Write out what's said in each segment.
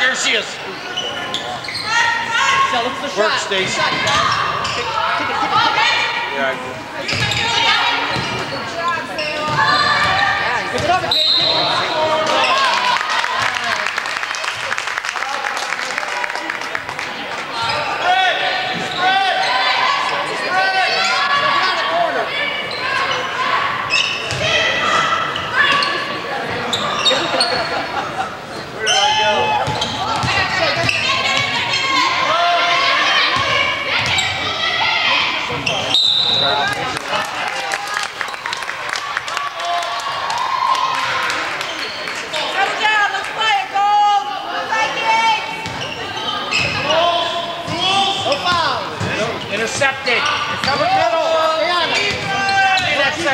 Garcia's. Now look Work, shot. Yeah, I do. Good job, Dale. Good job, Dale.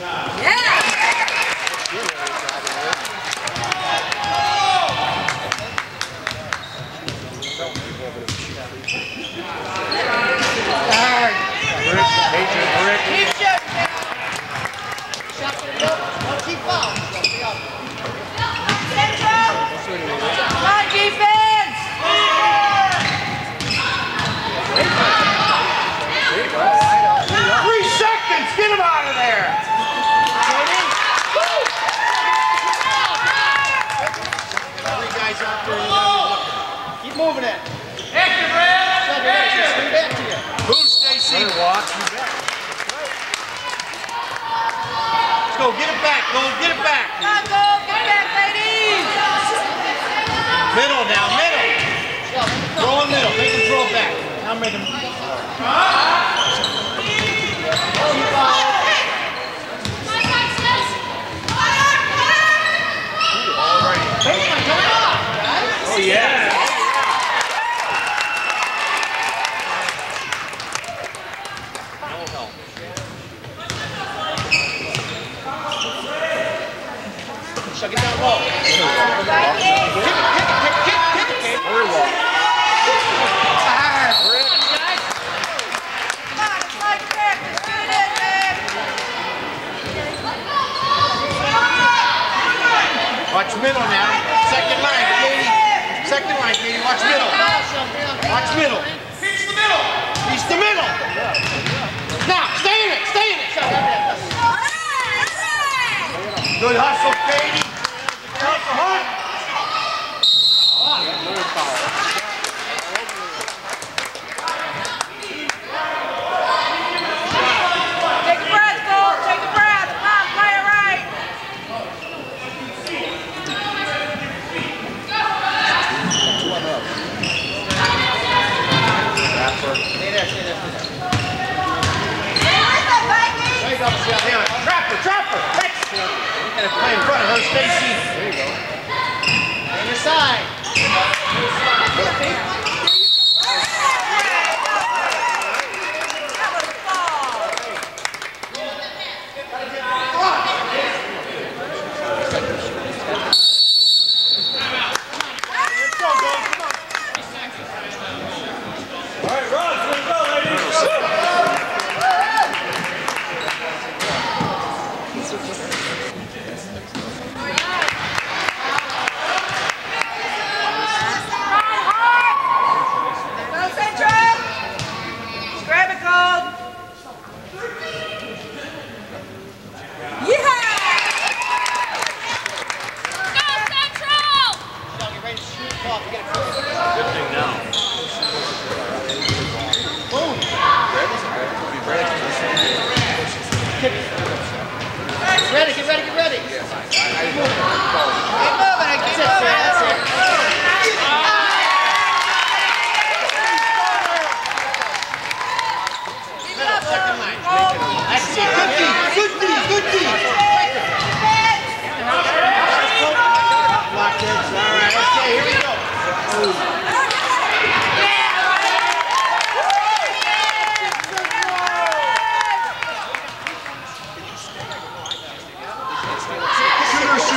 Nah.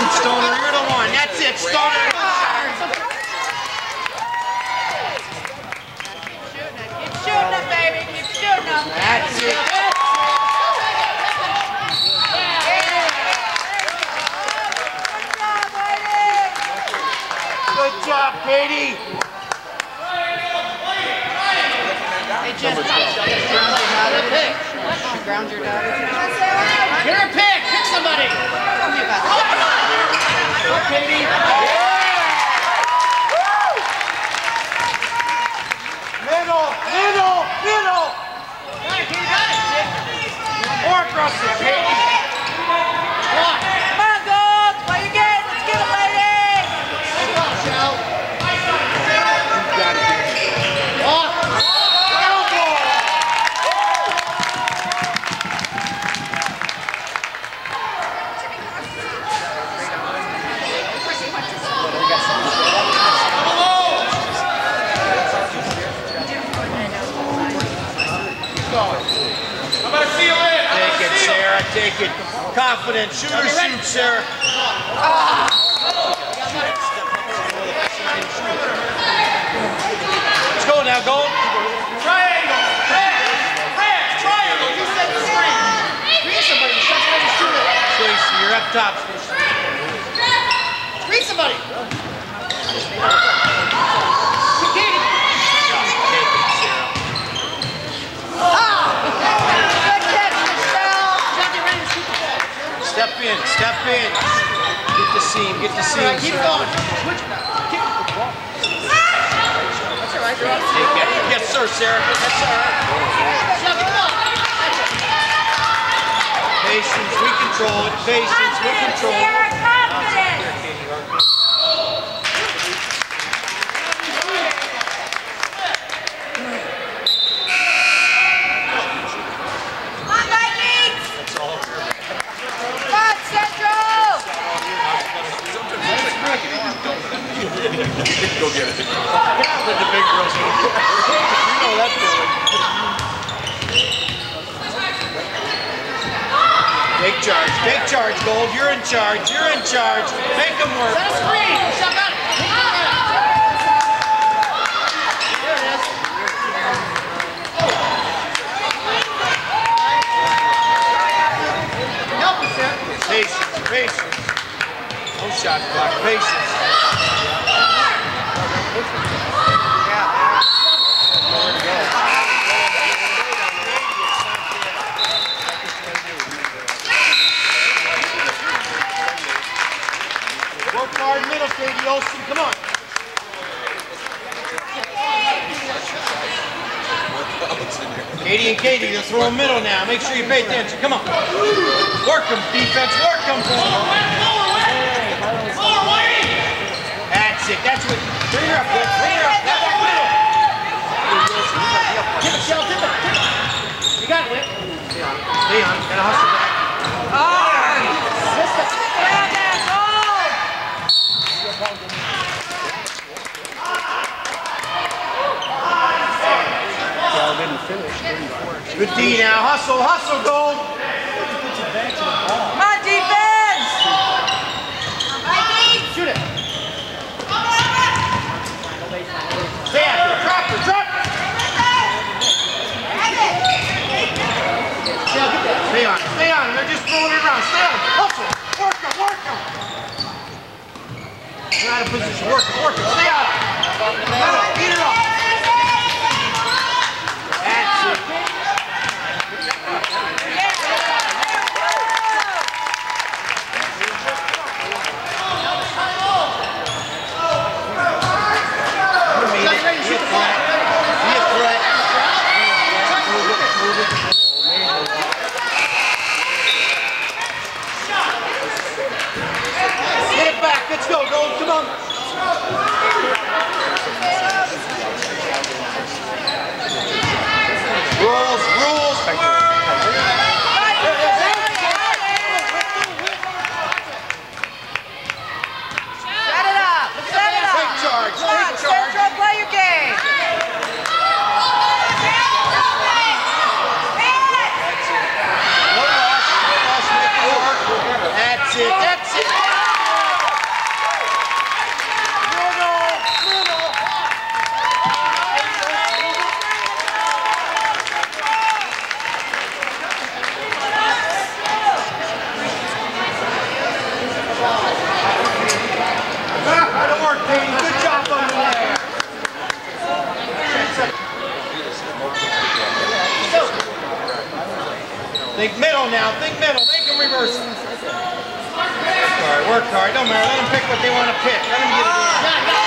Stoner. Keep shooting it, keep shooting them, baby. Keep shooting. That's it. Good job, Katie. Hey, Jen, ground your daughter. Ground your daughter. Get her a pick. Pick somebody. Tell me about it. Go, Katie. Middle, middle, middle. More aggressive, Katie. Come on, Gold. Play your game. Let's get it, lady. Take it, Sarah. Take it. Confident. Shooter shoot, Sarah. Let's go now, Gold. Triangle. Red. Red. Triangle. You said the screen. Somebody. Shut to shoot it. Tracy, you're up top. Screen somebody. Katie. Take it, Sarah. Good catch, Michelle. John, get ready to shoot the ball. Step in, step in. Get the seam, get the seam. Right, keep going. Switch it now. The ball. That's all right. You're up. Take it. Yes, sir, Sarah. That's all right. Shelby, come on. Patience, we control it. Patience, we control it. Sierra. Confident. Come on, Vikings. Come on, Central. Let the big girls go. You know that feeling. Take charge, take charge, Gold. You're in charge, you're in charge. Make them work. Set a screen. Michelle got it. Take it back. There it is. Help us, Sarah. Patience, patience. No shot clock, patience. Work Katie Olsen. Come on. Katie and Katie, you're throwing middle now. Make sure you pay attention. Come on. Work them, defense. Work them. That's it. That's what. Bring her up, Whit. Bring her up. That back middle. Tip it, Shell. Tip it. You got it, Whit. Leon, gotta hustle back. Missed it. Grab that goal. Good D now. Hustle, hustle, gold. Come on, defense. Shoot it. Stay after it. Drop her, drop her. Shell, get that. Stay on, stay on. They're just throwing it around. Stay on. Hustle. Work them, work them. You're out of position. Work work. Stay. Middle, beat it up. That's it. You made it. Be a threat. Be a threat. Move it, move it. Get it go. Come on. first. Work hard, work hard. Don't matter. Let them pick what they want to pick. Let them get it. Ah!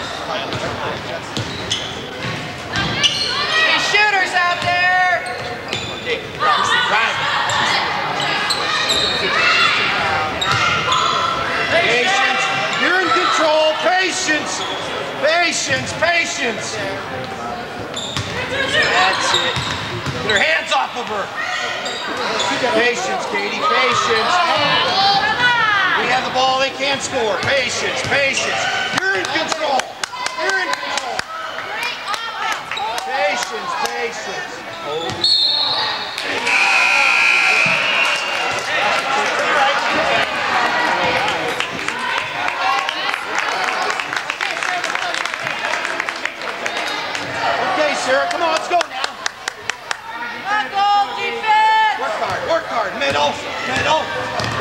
Patience, patience. That's it. Get her hands off of her. Patience, Katie, patience. We have the ball, they can't score. Patience, patience. You're in control.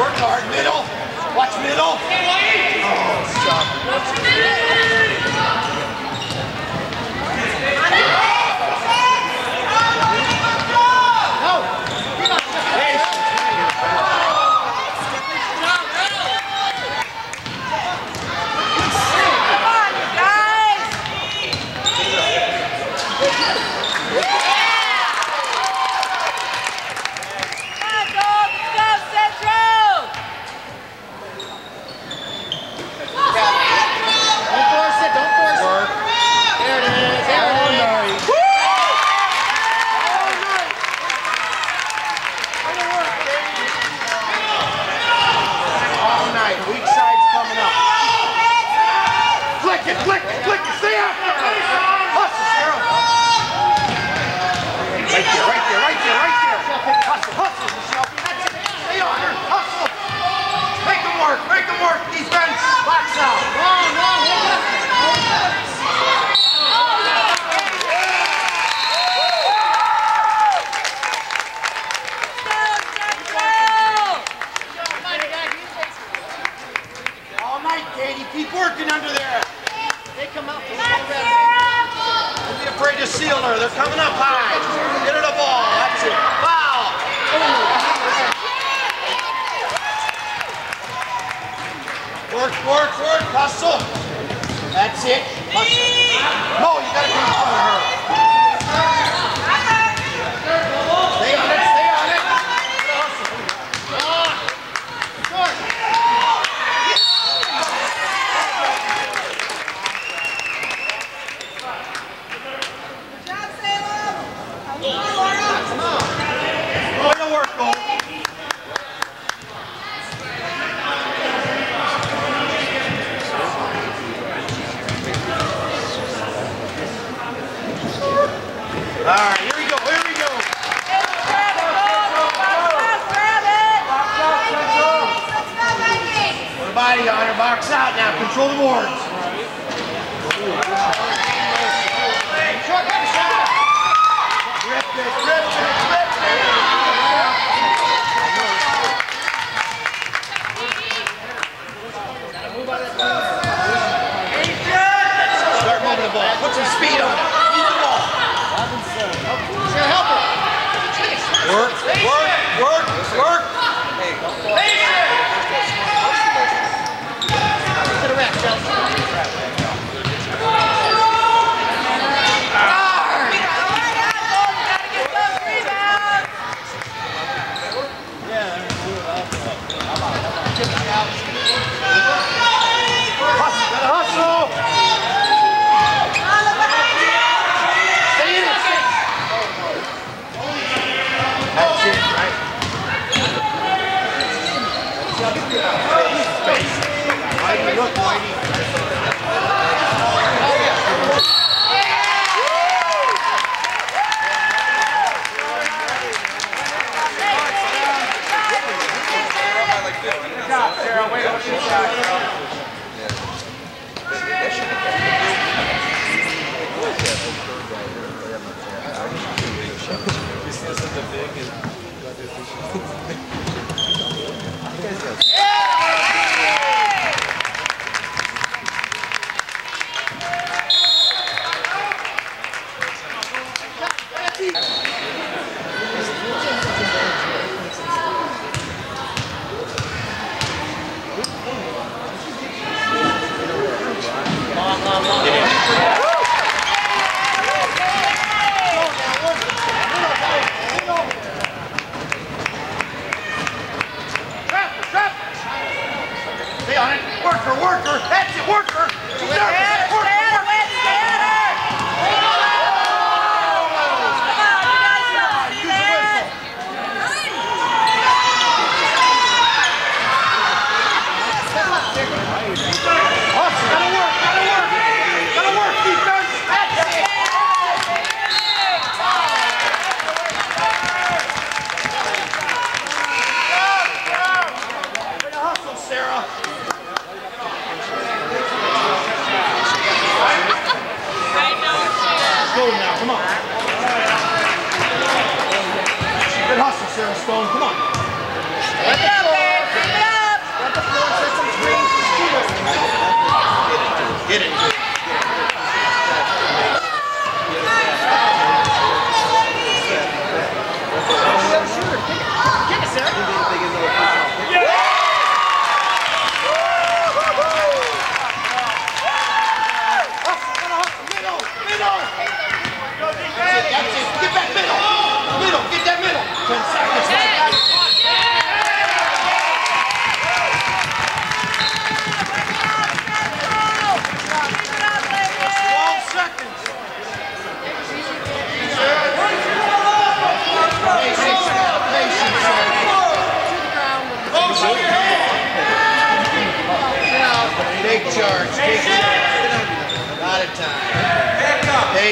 work hard, your sealer. They're coming up high. Get her the ball. That's it. Foul. Ooh. Work, work, work. Hustle. That's it. Hustle. No, you got to come over her. All right, here we go, here we go. Body on her box out now. Control the boards. It, it, it. Start moving the ball. Put some speed. 这个。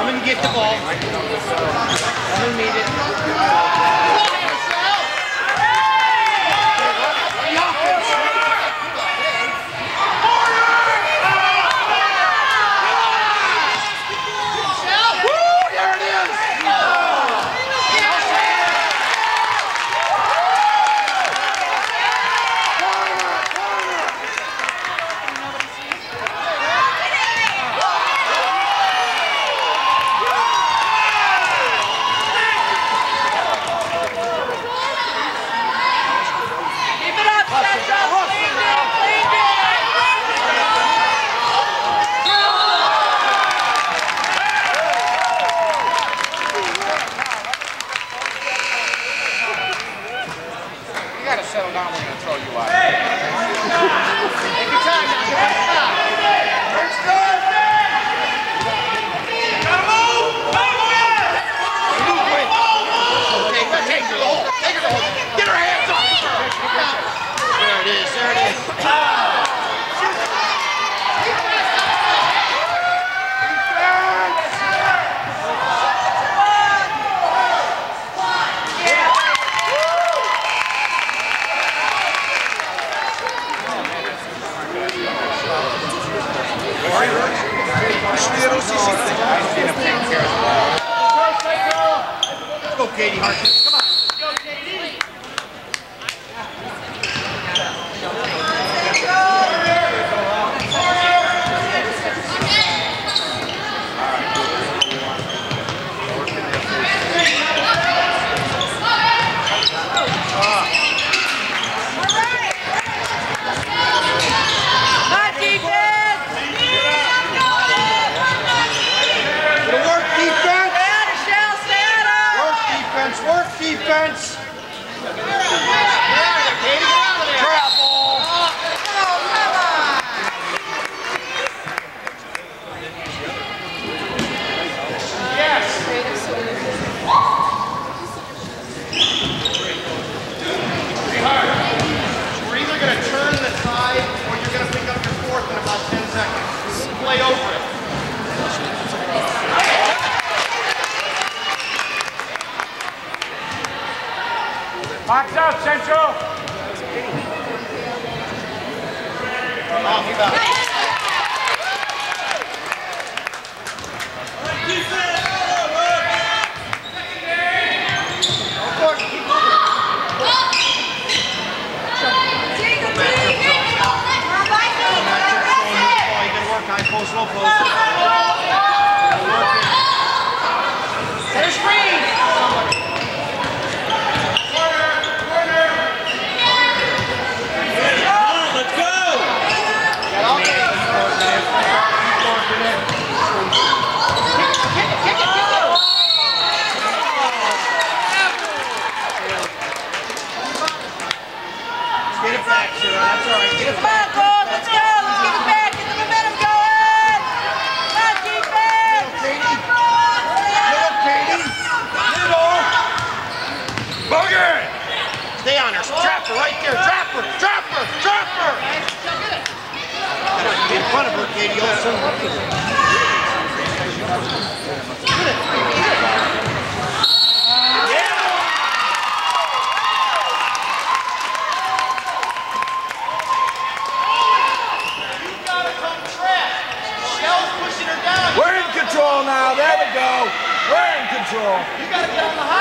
Come and get the ball. Come and meet it. Box out, Central. High post, low. in front of her, Katie Olson. We're in control now. There we go. We're in control. You got to get on the high.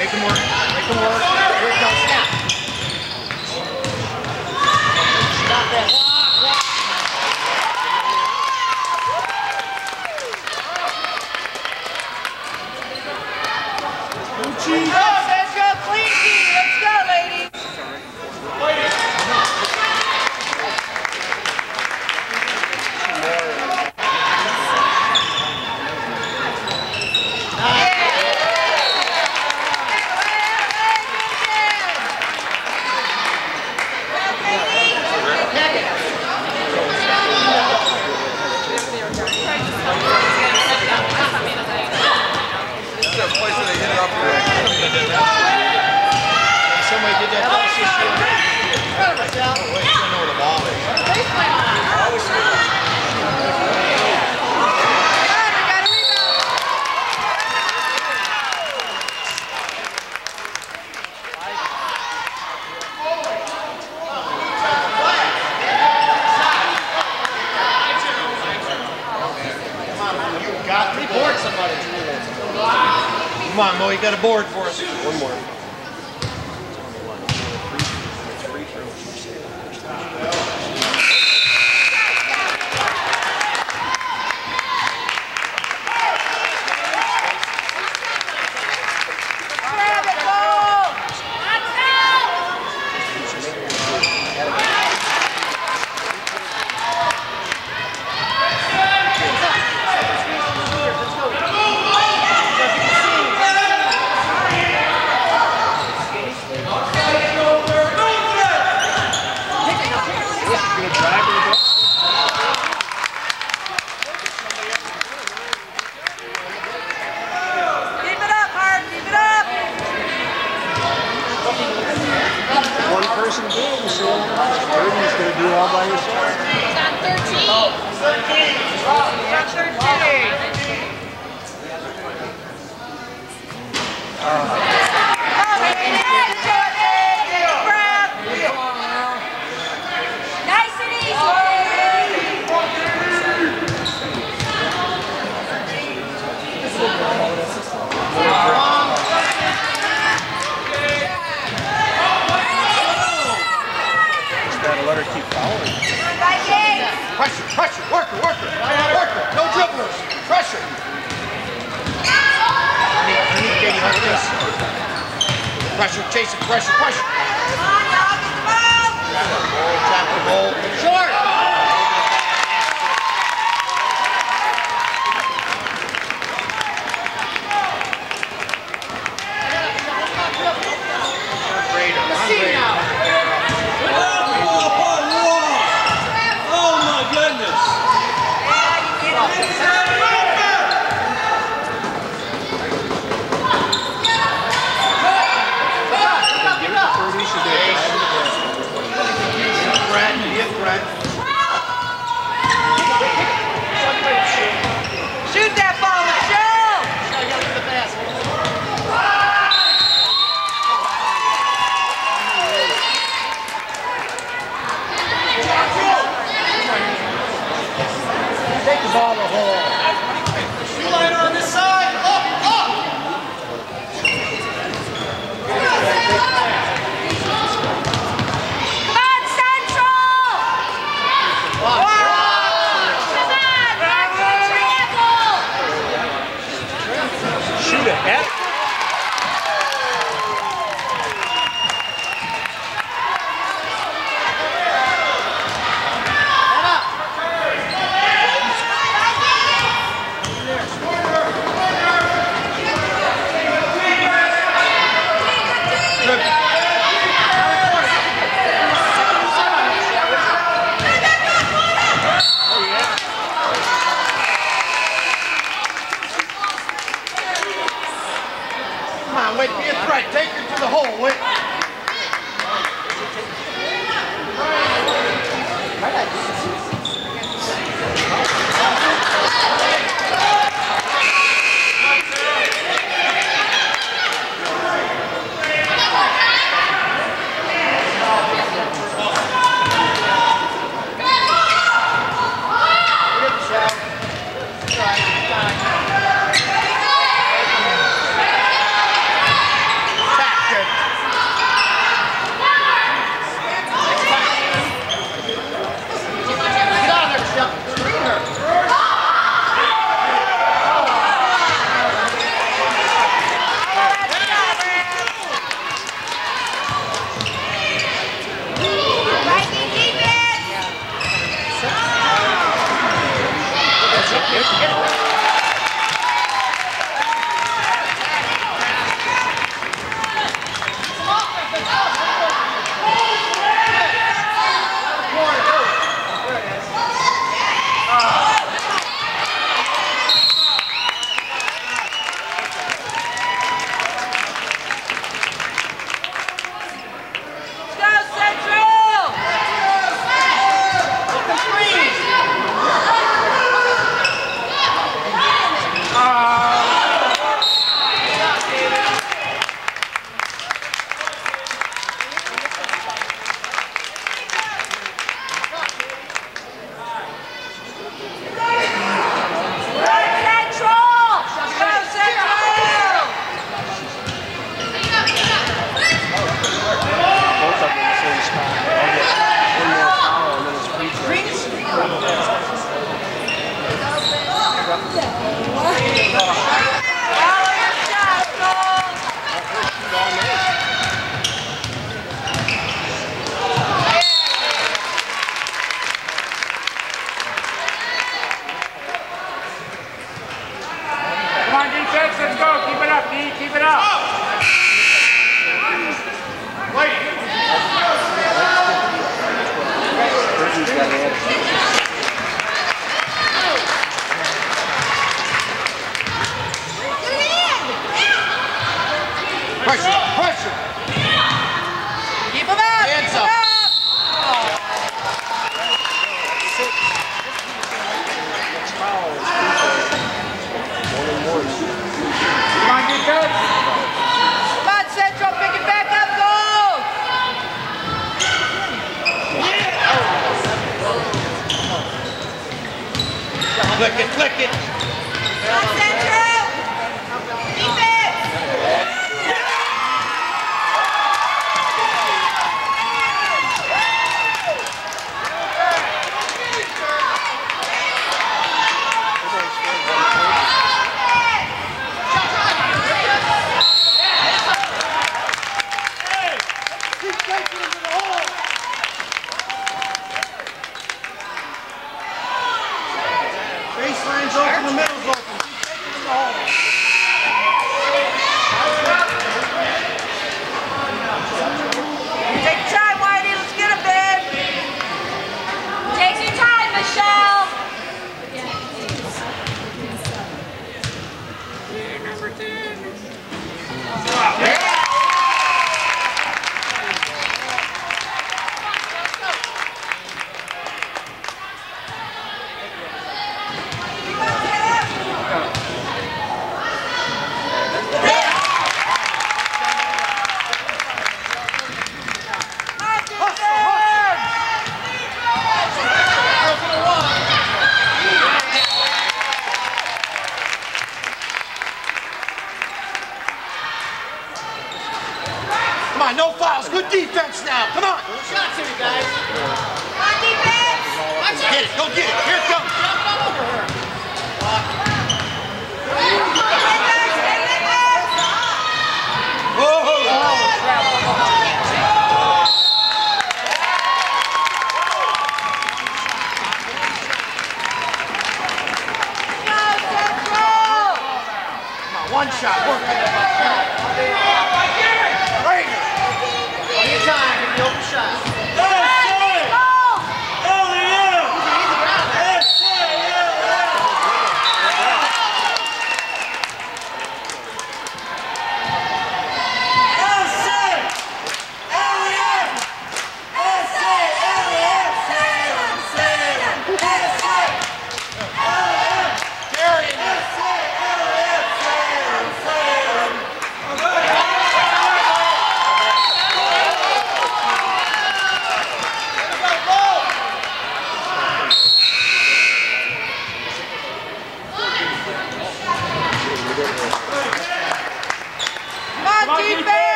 Make them work. Make them work. got a board for us. One more.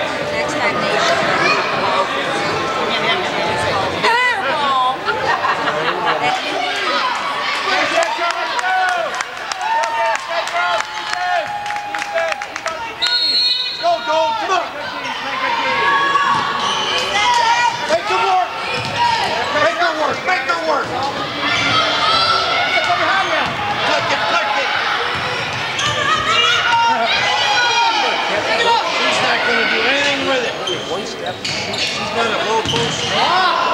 Next time Go, go, come on. Make them work. Make her work. Make her work. Click it, click it. She's not going to do anything with it. One step. She's got a low post.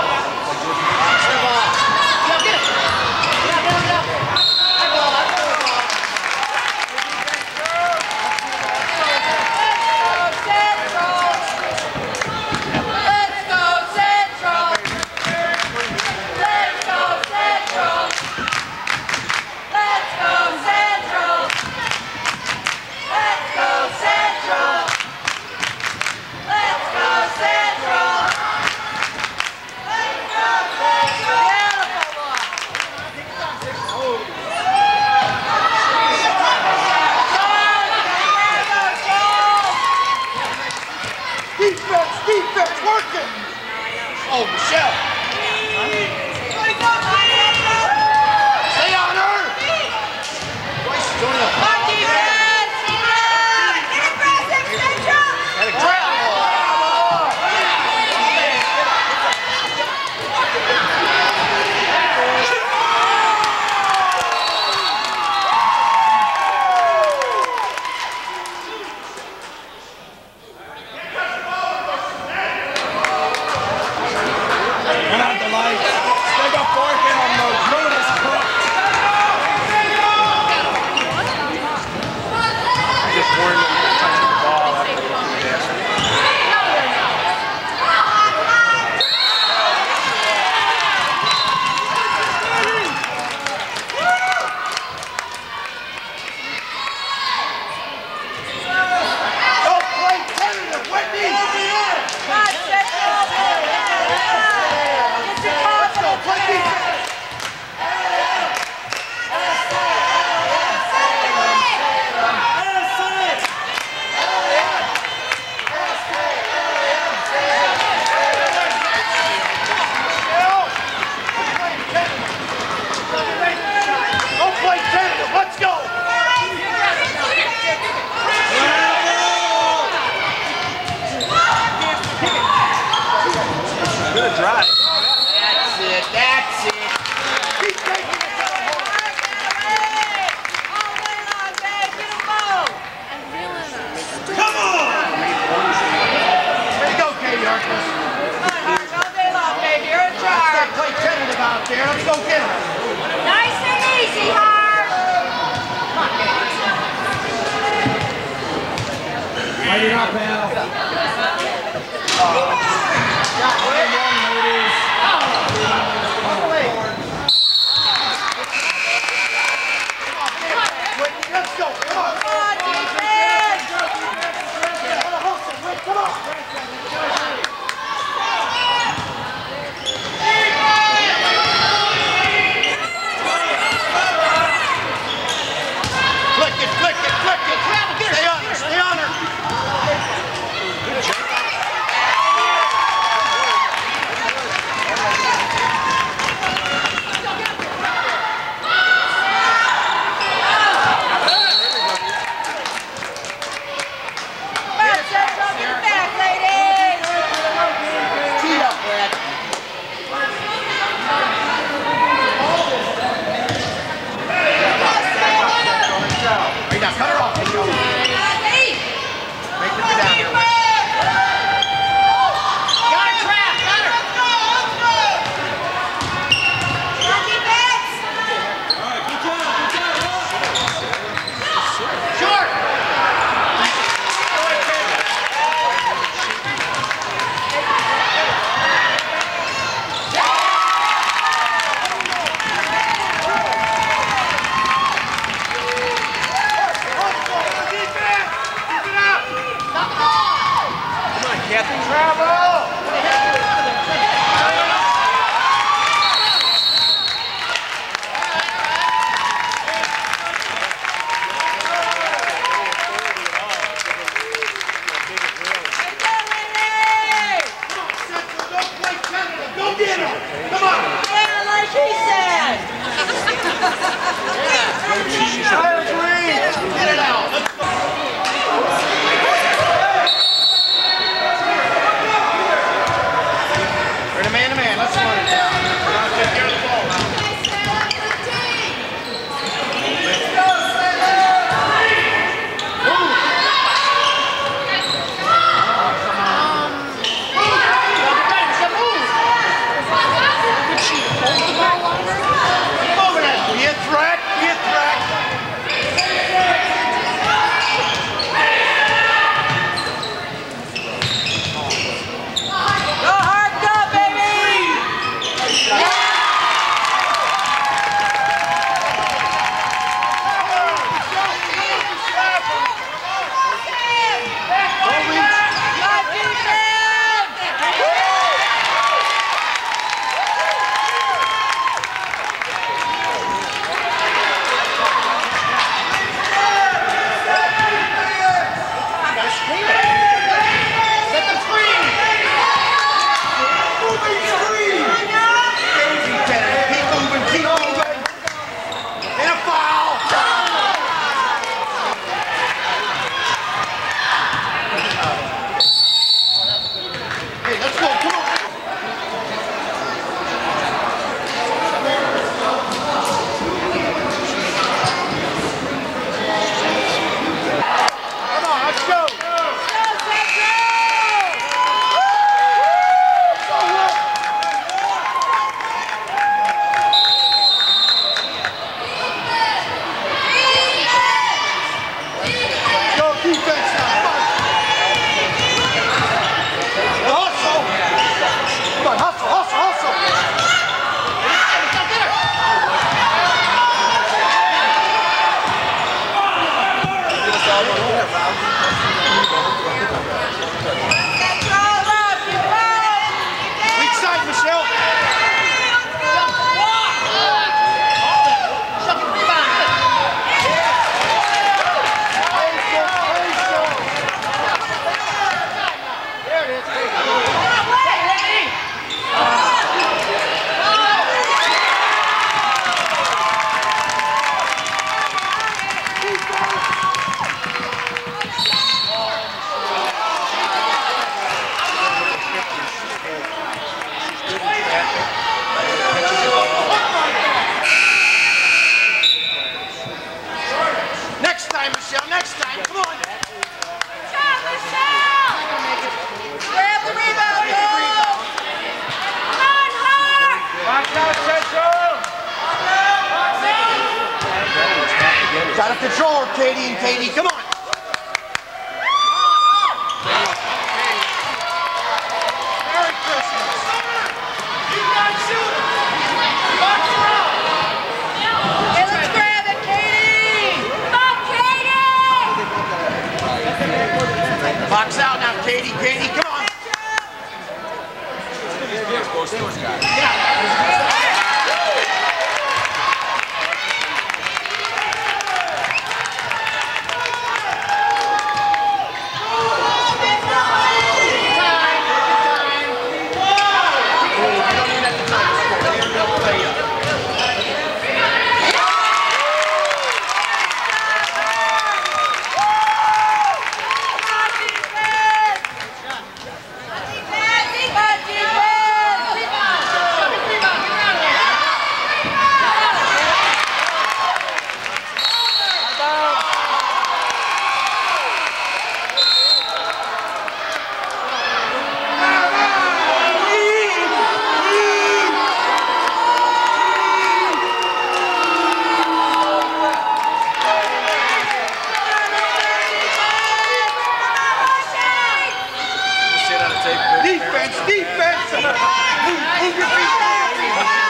Defense, defense. Move, move your feet.